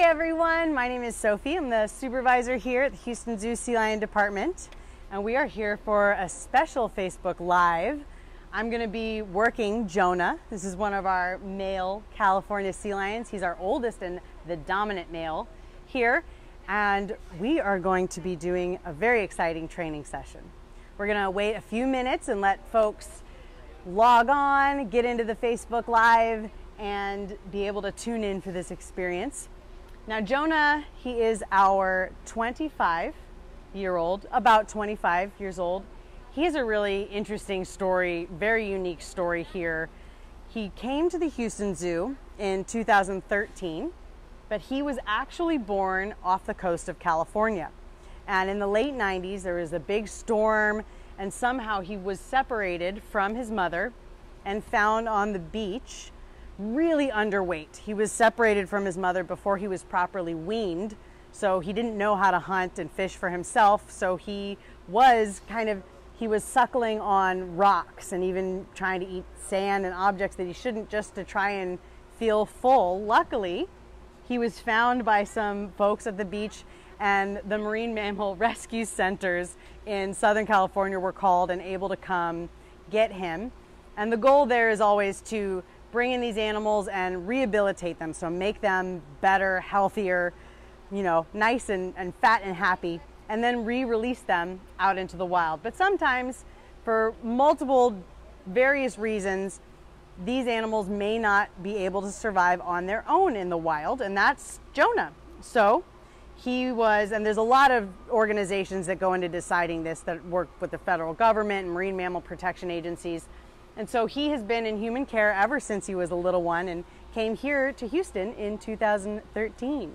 everyone, my name is Sophie. I'm the supervisor here at the Houston Zoo Sea Lion Department, and we are here for a special Facebook Live. I'm going to be working Jonah. This is one of our male California sea lions. He's our oldest and the dominant male here, and we are going to be doing a very exciting training session. We're going to wait a few minutes and let folks log on, get into the Facebook Live, and be able to tune in for this experience. Now, Jonah, he is our 25 year old, about 25 years old. He has a really interesting story, very unique story here. He came to the Houston Zoo in 2013, but he was actually born off the coast of California. And in the late 90s, there was a big storm, and somehow he was separated from his mother and found on the beach really underweight. He was separated from his mother before he was properly weaned, so he didn't know how to hunt and fish for himself. So he was kind of he was suckling on rocks and even trying to eat sand and objects that he shouldn't just to try and feel full. Luckily, he was found by some folks at the beach and the marine mammal rescue centers in Southern California were called and able to come get him. And the goal there is always to bring in these animals and rehabilitate them. So make them better, healthier, you know, nice and, and fat and happy, and then re-release them out into the wild. But sometimes for multiple various reasons, these animals may not be able to survive on their own in the wild, and that's Jonah. So he was, and there's a lot of organizations that go into deciding this that work with the federal government and marine mammal protection agencies and so he has been in human care ever since he was a little one and came here to Houston in 2013.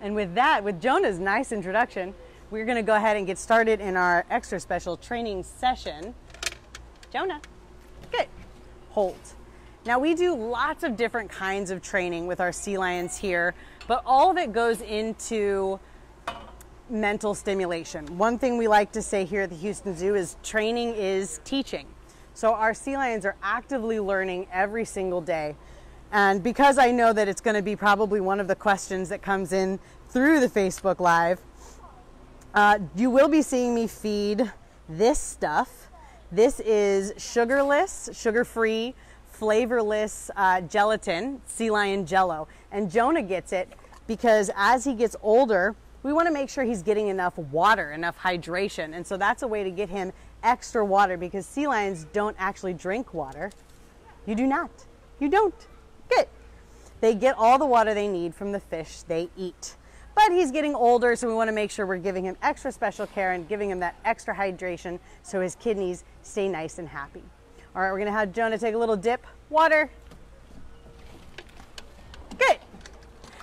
And with that, with Jonah's nice introduction, we're going to go ahead and get started in our extra special training session. Jonah, good. Hold. Now, we do lots of different kinds of training with our sea lions here, but all of it goes into mental stimulation. One thing we like to say here at the Houston Zoo is training is teaching. So our sea lions are actively learning every single day. And because I know that it's going to be probably one of the questions that comes in through the Facebook Live, uh, you will be seeing me feed this stuff. This is sugarless, sugar free, flavorless uh, gelatin, sea lion jello. And Jonah gets it because as he gets older, we want to make sure he's getting enough water, enough hydration. And so that's a way to get him extra water because sea lions don't actually drink water. You do not. You don't. Good. They get all the water they need from the fish they eat. But he's getting older, so we want to make sure we're giving him extra special care and giving him that extra hydration so his kidneys stay nice and happy. All right, we're going to have Jonah take a little dip. Water. Good.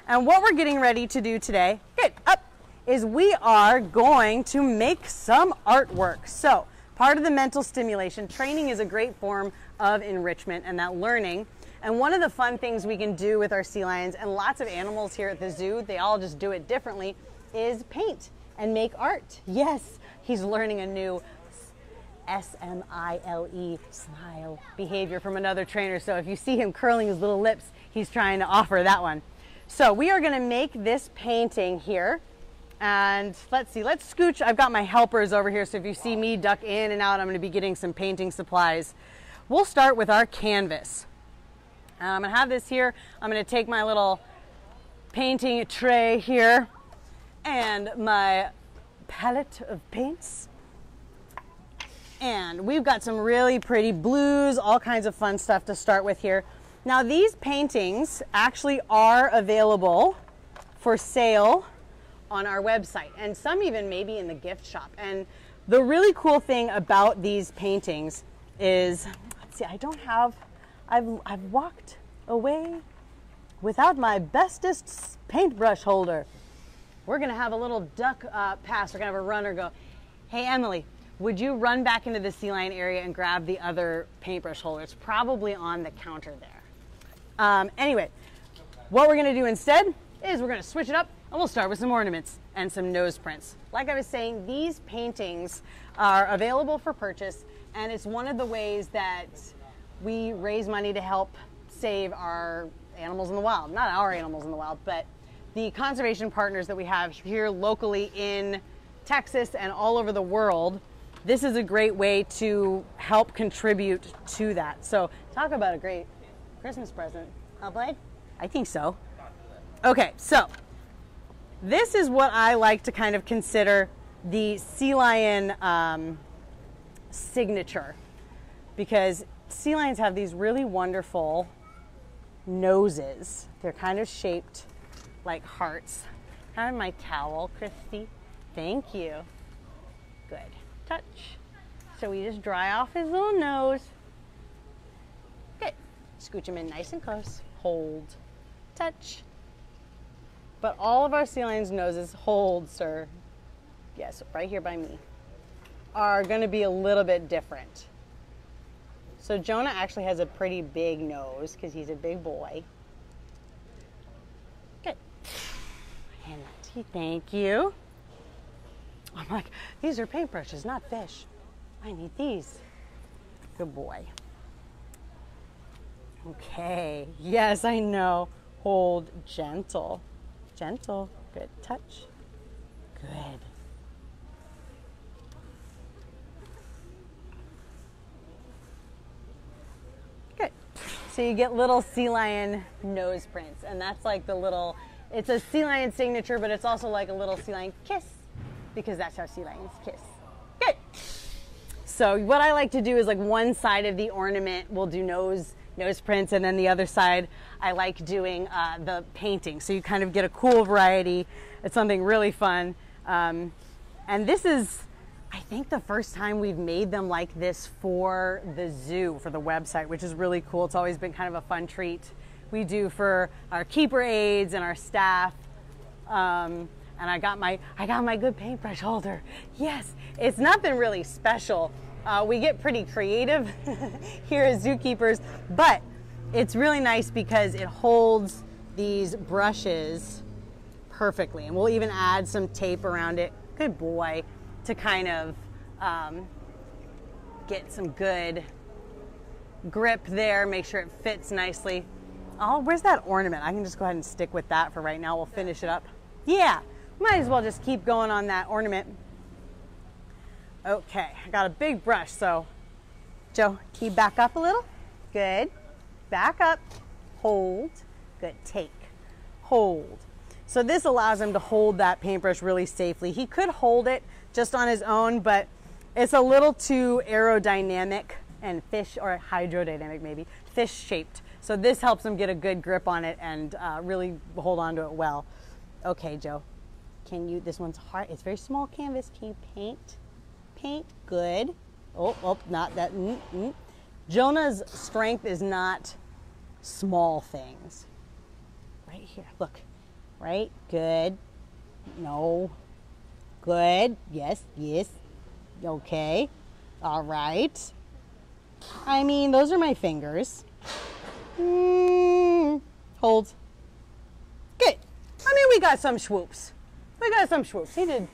And what we're getting ready to do today, good, up, is we are going to make some artwork. So part of the mental stimulation, training is a great form of enrichment and that learning. And one of the fun things we can do with our sea lions and lots of animals here at the zoo, they all just do it differently, is paint and make art. Yes, he's learning a new S M I L E smile behavior from another trainer. So if you see him curling his little lips, he's trying to offer that one. So we are going to make this painting here. And let's see, let's scooch. I've got my helpers over here, so if you see me duck in and out, I'm going to be getting some painting supplies. We'll start with our canvas. And I'm going to have this here. I'm going to take my little painting tray here and my palette of paints. And we've got some really pretty blues, all kinds of fun stuff to start with here. Now these paintings actually are available for sale on our website and some even maybe in the gift shop. And the really cool thing about these paintings is, let's see, I don't have, I've, I've walked away without my bestest paintbrush holder. We're gonna have a little duck uh, pass. We're gonna have a runner go, hey Emily, would you run back into the sea lion area and grab the other paintbrush holder? It's probably on the counter there. Um, anyway, what we're gonna do instead is we're gonna switch it up and we'll start with some ornaments and some nose prints. Like I was saying, these paintings are available for purchase, and it's one of the ways that we raise money to help save our animals in the wild. Not our animals in the wild, but the conservation partners that we have here locally in Texas and all over the world, this is a great way to help contribute to that. So, talk about a great Christmas present. Huh, Blake? I think so. Okay, so this is what I like to kind of consider the sea lion um, signature because sea lions have these really wonderful noses. They're kind of shaped like hearts. Have my towel, Christy. Thank you. Good. Touch. So we just dry off his little nose. Good. Scooch him in nice and close. Hold. Touch. But all of our sea lions' noses, hold, sir. Yes, right here by me, are going to be a little bit different. So Jonah actually has a pretty big nose because he's a big boy. Good. And thank you. I'm like, these are paintbrushes, not fish. I need these. Good boy. Okay. Yes, I know. Hold gentle. Gentle. Good touch. Good. Good. So you get little sea lion nose prints, and that's like the little, it's a sea lion signature, but it's also like a little sea lion kiss because that's how sea lions kiss. Good. So what I like to do is like one side of the ornament will do nose nose prints, and then the other side I like doing uh, the painting. So you kind of get a cool variety. It's something really fun. Um, and this is, I think, the first time we've made them like this for the zoo, for the website, which is really cool. It's always been kind of a fun treat we do for our keeper aides and our staff. Um, and I got my I got my good paintbrush holder. Yes, it's nothing really special. Uh, we get pretty creative here as zookeepers, but it's really nice because it holds these brushes perfectly, and we'll even add some tape around it. Good boy, to kind of um, get some good grip there. Make sure it fits nicely. Oh, where's that ornament? I can just go ahead and stick with that for right now. We'll finish it up. Yeah, might as well just keep going on that ornament. Okay, I got a big brush, so Joe, can you back up a little? Good. Back up, hold, good, take, hold. So this allows him to hold that paintbrush really safely. He could hold it just on his own, but it's a little too aerodynamic and fish, or hydrodynamic maybe, fish shaped. So this helps him get a good grip on it and uh, really hold on to it well. Okay, Joe, can you, this one's hard, it's very small canvas. Can you paint? Paint, good. Oh, oh, not that. Mm, mm. Jonah's strength is not small things. Right here, look. Right, good. No. Good. Yes, yes. Okay. All right. I mean, those are my fingers. Mm, hold. Good. I mean, we got some swoops. We got some swoops. He did.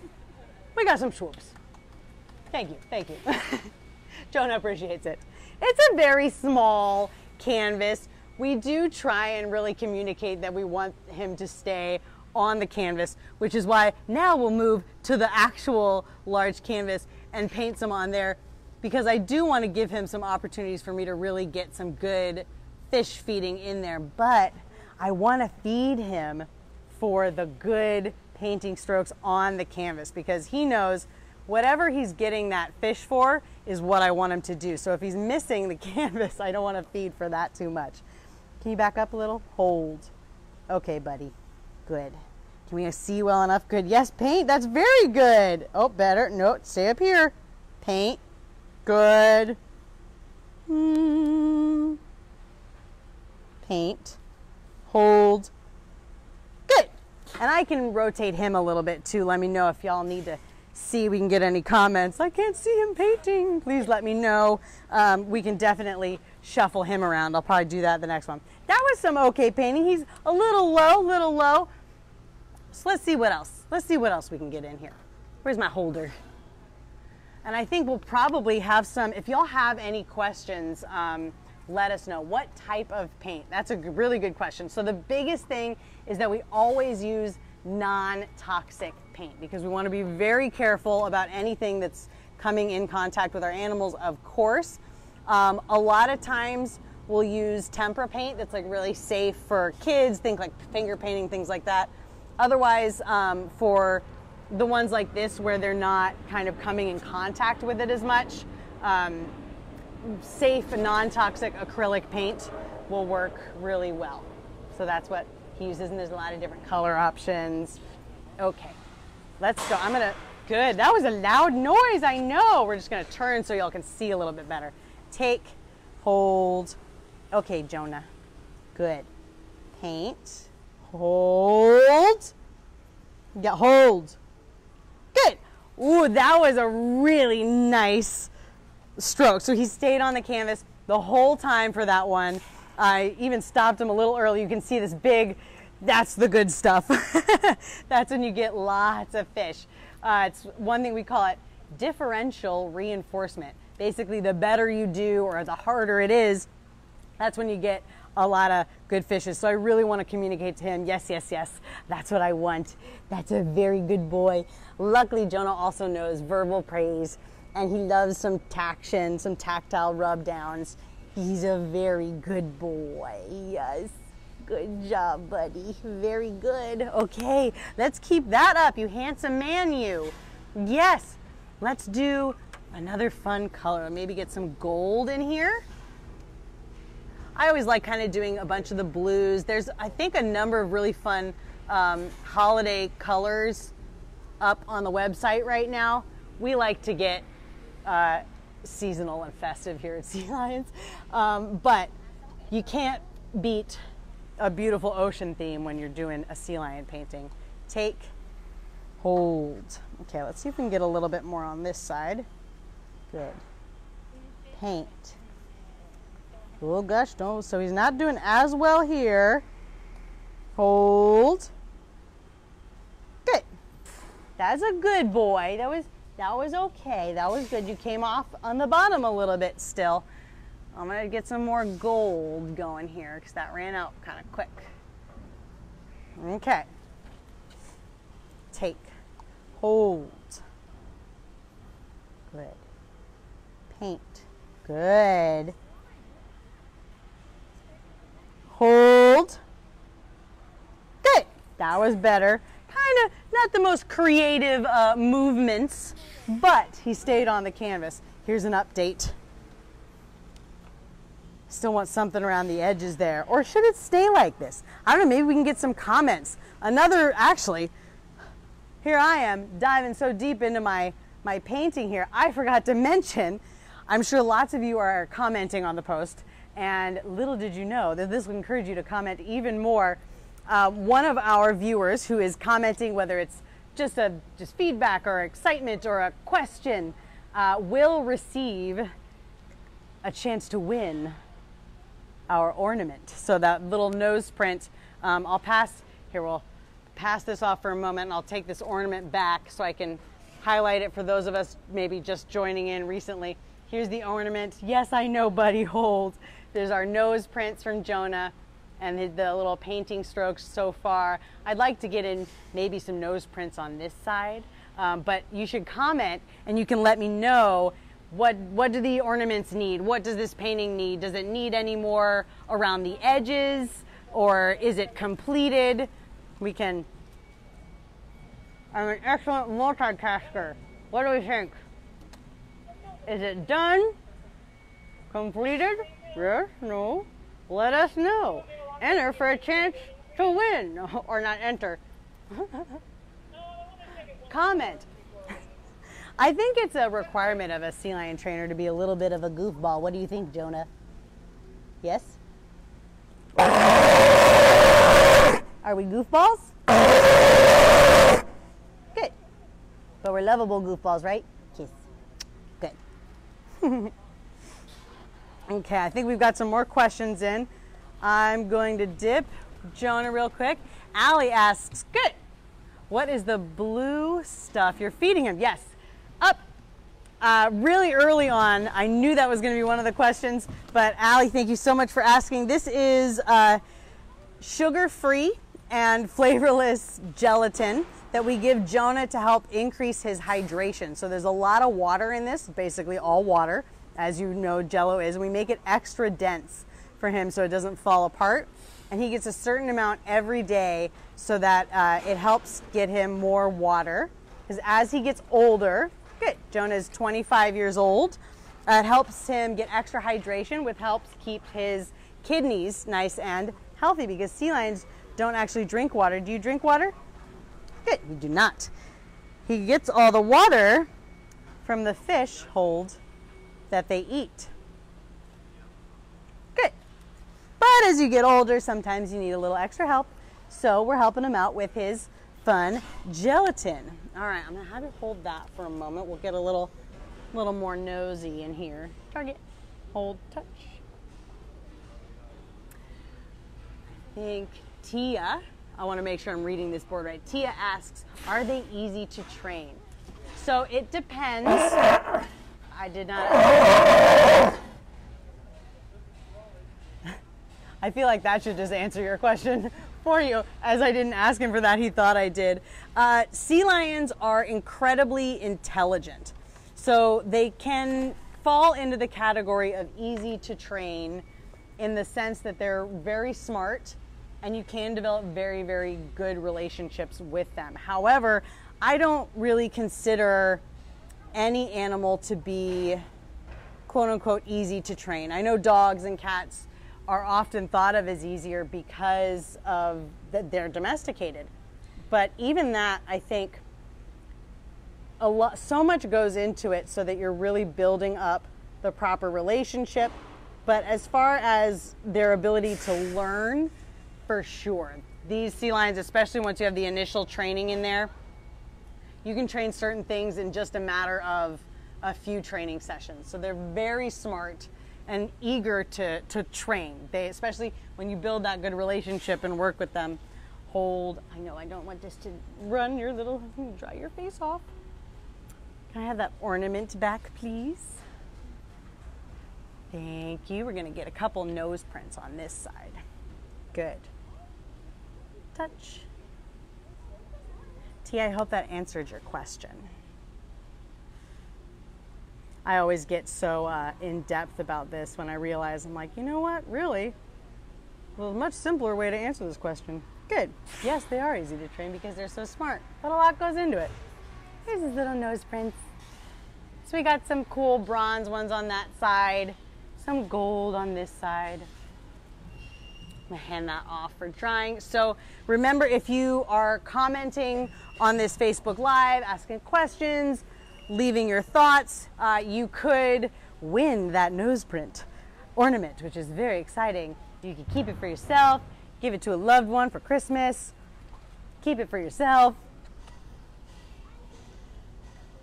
We got some swoops. Thank you. Thank you. Jonah appreciates it. It's a very small canvas. We do try and really communicate that we want him to stay on the canvas, which is why now we'll move to the actual large canvas and paint some on there because I do want to give him some opportunities for me to really get some good fish feeding in there. But I want to feed him for the good painting strokes on the canvas because he knows whatever he's getting that fish for is what I want him to do. So if he's missing the canvas, I don't want to feed for that too much. Can you back up a little? Hold. Okay, buddy. Good. Can we see well enough? Good. Yes, paint. That's very good. Oh, better. No, stay up here. Paint. Good. Hmm. Paint. Hold. Good. And I can rotate him a little bit too. Let me know if y'all need to see we can get any comments. I can't see him painting. Please let me know. Um, we can definitely shuffle him around. I'll probably do that the next one. That was some okay painting. He's a little low, little low. So let's see what else. Let's see what else we can get in here. Where's my holder? And I think we'll probably have some, if y'all have any questions um, let us know what type of paint. That's a really good question. So the biggest thing is that we always use non-toxic paint because we want to be very careful about anything that's coming in contact with our animals, of course. Um, a lot of times we'll use tempera paint that's like really safe for kids, think like finger painting, things like that. Otherwise, um, for the ones like this where they're not kind of coming in contact with it as much, um, safe non-toxic acrylic paint will work really well. So that's what he uses, and there's a lot of different color options. Okay, let's go. I'm gonna, good, that was a loud noise, I know. We're just gonna turn so y'all can see a little bit better. Take, hold. Okay, Jonah, good. Paint, hold. Yeah, hold. Good. Ooh, that was a really nice stroke. So he stayed on the canvas the whole time for that one. I even stopped him a little early. You can see this big, that's the good stuff. that's when you get lots of fish. Uh, it's one thing we call it differential reinforcement. Basically, the better you do or the harder it is, that's when you get a lot of good fishes. So I really want to communicate to him, yes, yes, yes, that's what I want. That's a very good boy. Luckily, Jonah also knows verbal praise and he loves some taction, some tactile rub downs. He's a very good boy. Yes. Good job, buddy. Very good. Okay, let's keep that up, you handsome man, you. Yes, let's do another fun color. Maybe get some gold in here. I always like kind of doing a bunch of the blues. There's, I think, a number of really fun um, holiday colors up on the website right now. We like to get uh, seasonal and festive here at Sea Lions. Um, but you can't beat a beautiful ocean theme when you're doing a sea lion painting. Take, hold. Okay, let's see if we can get a little bit more on this side. Good. Paint. Oh gosh, don't. So he's not doing as well here. Hold. Good. That's a good boy. That was that was okay. That was good. You came off on the bottom a little bit still. I'm to get some more gold going here because that ran out kind of quick. Okay. Take. Hold. Good. Paint. Good. Hold. Good. That was better kind of not the most creative uh, movements, but he stayed on the canvas. Here's an update. Still want something around the edges there. Or should it stay like this? I don't know, maybe we can get some comments. Another, actually, here I am diving so deep into my, my painting here. I forgot to mention, I'm sure lots of you are commenting on the post, and little did you know that this would encourage you to comment even more uh, one of our viewers who is commenting, whether it's just a just feedback or excitement or a question, uh, will receive a chance to win our ornament. So that little nose print, um, I'll pass here. We'll pass this off for a moment, and I'll take this ornament back so I can highlight it for those of us maybe just joining in recently. Here's the ornament. Yes, I know, buddy. Hold. There's our nose prints from Jonah and the little painting strokes so far. I'd like to get in maybe some nose prints on this side, um, but you should comment and you can let me know what what do the ornaments need? What does this painting need? Does it need any more around the edges or is it completed? We can I'm an excellent multitasker. What do we think? Is it done? Completed? Yes? No? Let us know enter for a chance to win, or not enter. Comment. I think it's a requirement of a sea lion trainer to be a little bit of a goofball. What do you think, Jonah? Yes? Are we goofballs? Good. But we're lovable goofballs, right? Kiss. Good. okay, I think we've got some more questions in. I'm going to dip Jonah real quick. Allie asks, good. What is the blue stuff you're feeding him? Yes, up. uh, really early on, I knew that was going to be one of the questions, but Allie, thank you so much for asking. This is uh, sugar-free and flavorless gelatin that we give Jonah to help increase his hydration. So there's a lot of water in this, basically all water, as you know Jello is. We make it extra dense for him so it doesn't fall apart. And he gets a certain amount every day so that uh, it helps get him more water. Because as he gets older, good, Jonah is 25 years old, uh, it helps him get extra hydration, which helps keep his kidneys nice and healthy because sea lions don't actually drink water. Do you drink water? Good, you do not. He gets all the water from the fish hold that they eat. Good. But as you get older, sometimes you need a little extra help. So we're helping him out with his fun gelatin. All right, I'm gonna have you hold that for a moment. We'll get a little, little more nosy in here. Target, hold, touch. I think Tia, I wanna make sure I'm reading this board right. Tia asks, are they easy to train? So it depends. I did not. I feel like that should just answer your question for you. As I didn't ask him for that, he thought I did. Uh, sea lions are incredibly intelligent. So they can fall into the category of easy to train in the sense that they're very smart and you can develop very, very good relationships with them. However, I don't really consider any animal to be quote unquote easy to train. I know dogs and cats are often thought of as easier because of that they're domesticated. But even that, I think a lot so much goes into it so that you're really building up the proper relationship. But as far as their ability to learn, for sure. These sea lions, especially once you have the initial training in there, you can train certain things in just a matter of a few training sessions. So they're very smart and eager to, to train. They, especially when you build that good relationship and work with them. Hold, I know I don't want this to run your little, dry your face off. Can I have that ornament back, please? Thank you. We're gonna get a couple nose prints on this side. Good. Touch. T, I hope that answered your question. I always get so uh, in depth about this when I realize I'm like, you know what, really? Well, a much simpler way to answer this question. Good. Yes, they are easy to train because they're so smart, but a lot goes into it. Here's his little nose prints. So we got some cool bronze ones on that side, some gold on this side. I'm gonna hand that off for drying. So remember, if you are commenting on this Facebook Live, asking questions, leaving your thoughts, uh, you could win that nose print ornament, which is very exciting. You could keep it for yourself, give it to a loved one for Christmas, keep it for yourself.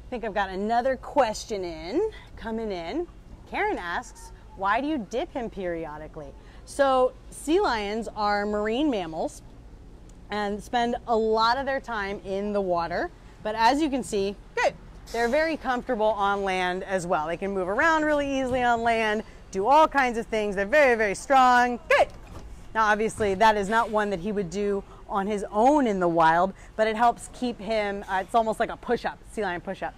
I think I've got another question in, coming in. Karen asks, why do you dip him periodically? So, sea lions are marine mammals and spend a lot of their time in the water. But as you can see, they're very comfortable on land as well. They can move around really easily on land, do all kinds of things. They're very, very strong. Good. Now, obviously, that is not one that he would do on his own in the wild, but it helps keep him, uh, it's almost like a push up, sea lion push up.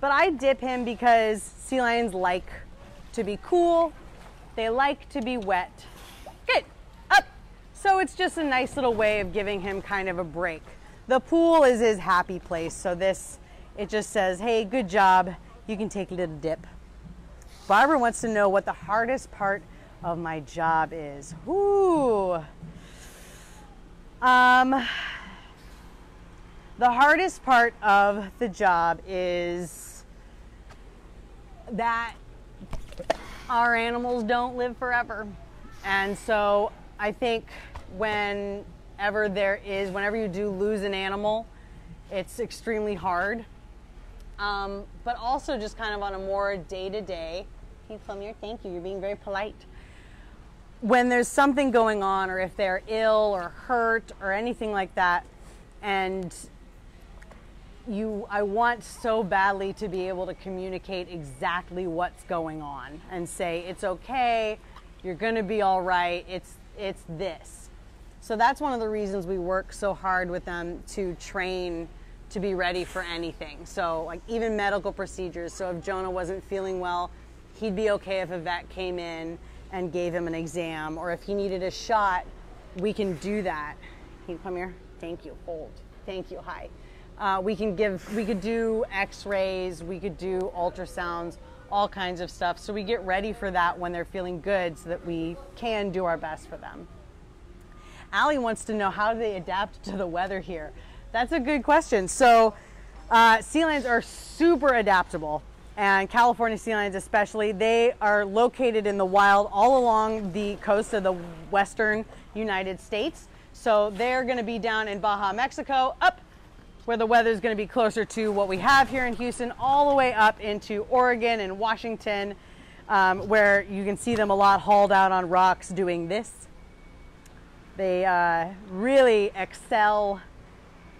But I dip him because sea lions like to be cool, they like to be wet, Good. Up. So it's just a nice little way of giving him kind of a break. The pool is his happy place. So this, it just says, hey, good job. You can take a little dip. Barbara wants to know what the hardest part of my job is. Ooh. Um, the hardest part of the job is that our animals don't live forever. And so I think whenever there is, whenever you do lose an animal, it's extremely hard. Um, but also just kind of on a more day to day. Hey, Plumir, thank you. You're being very polite. When there's something going on, or if they're ill or hurt or anything like that, and you I want so badly to be able to communicate exactly what's going on and say it's okay, you're going to be all right. It's it's this. So that's one of the reasons we work so hard with them to train to be ready for anything. So like even medical procedures. So if Jonah wasn't feeling well, he'd be okay if a vet came in and gave him an exam or if he needed a shot, we can do that. Can you come here? Thank you. Hold. Thank you. Hi. Uh, we can give, we could do x-rays, we could do ultrasounds, all kinds of stuff. So we get ready for that when they're feeling good so that we can do our best for them. Allie wants to know how do they adapt to the weather here? That's a good question. So uh, sea lions are super adaptable and California sea lions especially, they are located in the wild all along the coast of the western United States. So they're going to be down in Baja, Mexico, up where the weather is going to be closer to what we have here in Houston, all the way up into Oregon and Washington, um, where you can see them a lot hauled out on rocks doing this. They uh, really excel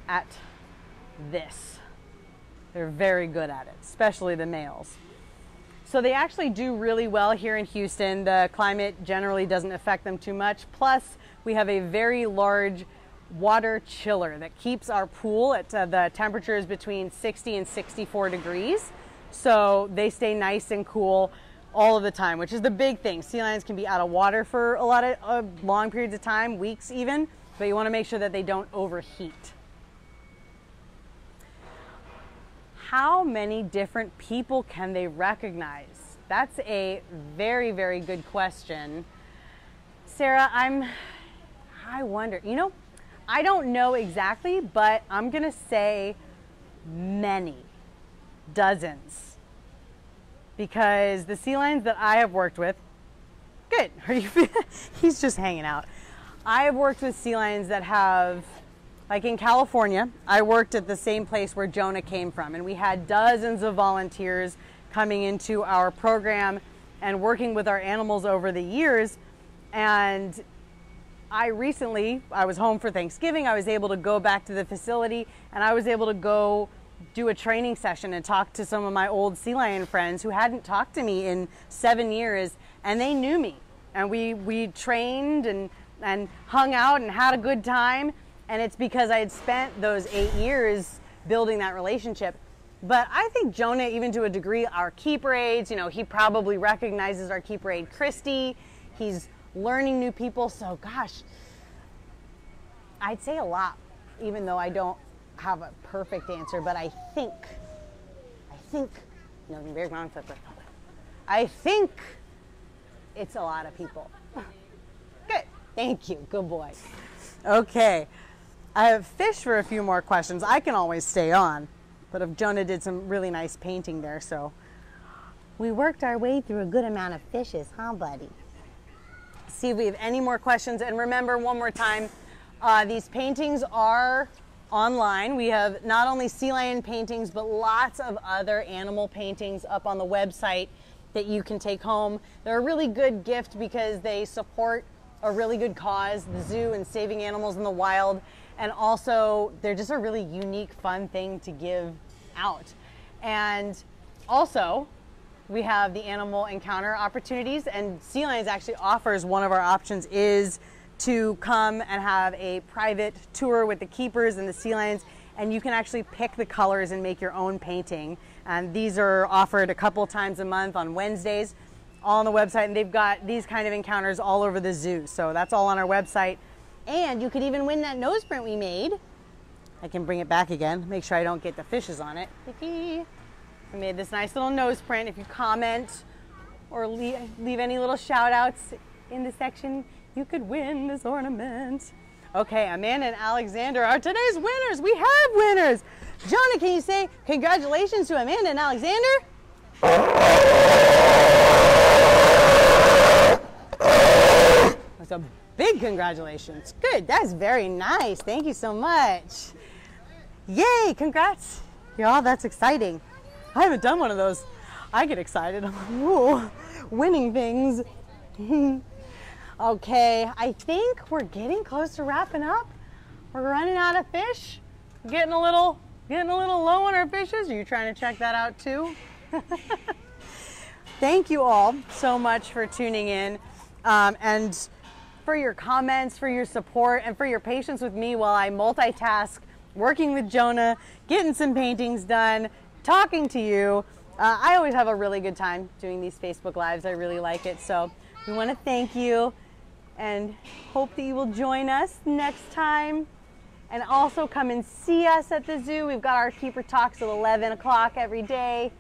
at this. They're very good at it, especially the males. So they actually do really well here in Houston. The climate generally doesn't affect them too much. Plus, we have a very large water chiller that keeps our pool at uh, the temperatures between 60 and 64 degrees. So they stay nice and cool all of the time, which is the big thing. Sea lions can be out of water for a lot of uh, long periods of time, weeks even, but you want to make sure that they don't overheat. How many different people can they recognize? That's a very, very good question. Sarah, I'm, I wonder, you know, I don't know exactly, but I'm going to say many, dozens. Because the sea lions that I have worked with, good. Are you? he's just hanging out. I have worked with sea lions that have, like in California, I worked at the same place where Jonah came from, and we had dozens of volunteers coming into our program and working with our animals over the years. And I recently, I was home for Thanksgiving. I was able to go back to the facility and I was able to go do a training session and talk to some of my old sea lion friends who hadn't talked to me in seven years and they knew me. And we, we trained and, and hung out and had a good time. And it's because I had spent those eight years building that relationship. But I think Jonah, even to a degree, our keeper aides, you know, he probably recognizes our keeper aide, Christy. He's learning new people. So, gosh, I'd say a lot, even though I don't have a perfect answer, but I think, I think, no, very wrong I think it's a lot of people. Good. Thank you. Good boy. Okay. I have fish for a few more questions. I can always stay on, but if Jonah did some really nice painting there, so we worked our way through a good amount of fishes, huh, buddy? see if we have any more questions. And remember, one more time, uh, these paintings are online. We have not only sea lion paintings, but lots of other animal paintings up on the website that you can take home. They're a really good gift because they support a really good cause, the zoo and saving animals in the wild. And also, they're just a really unique, fun thing to give out. And also, we have the animal encounter opportunities and Sea Lions actually offers one of our options is to come and have a private tour with the keepers and the sea lions and you can actually pick the colors and make your own painting. And these are offered a couple times a month on Wednesdays all on the website and they've got these kind of encounters all over the zoo. So that's all on our website and you could even win that nose print we made I can bring it back again make sure I don't get the fishes on it I made this nice little nose print. If you comment or leave, leave any little shout outs in the section, you could win this ornament. Okay, Amanda and Alexander are today's winners. We have winners. Jonah, can you say congratulations to Amanda and Alexander? That's a big congratulations. Good, that's very nice. Thank you so much. Yay, congrats. Y'all, that's exciting. I haven't done one of those. I get excited. I'm like, winning things. okay, I think we're getting close to wrapping up. We're running out of fish. Getting a little Getting a little low on our fishes? Are you trying to check that out too? Thank you all so much for tuning in um, and for your comments, for your support, and for your patience with me while I multitask working with Jonah, getting some paintings done, talking to you. Uh, I always have a really good time doing these Facebook Lives. I really like it. So we want to thank you and hope that you will join us next time. And also come and see us at the zoo. We've got our keeper talks at 11 o'clock every day.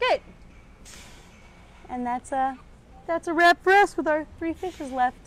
Good. And that's a, that's a wrap for us with our three fishes left.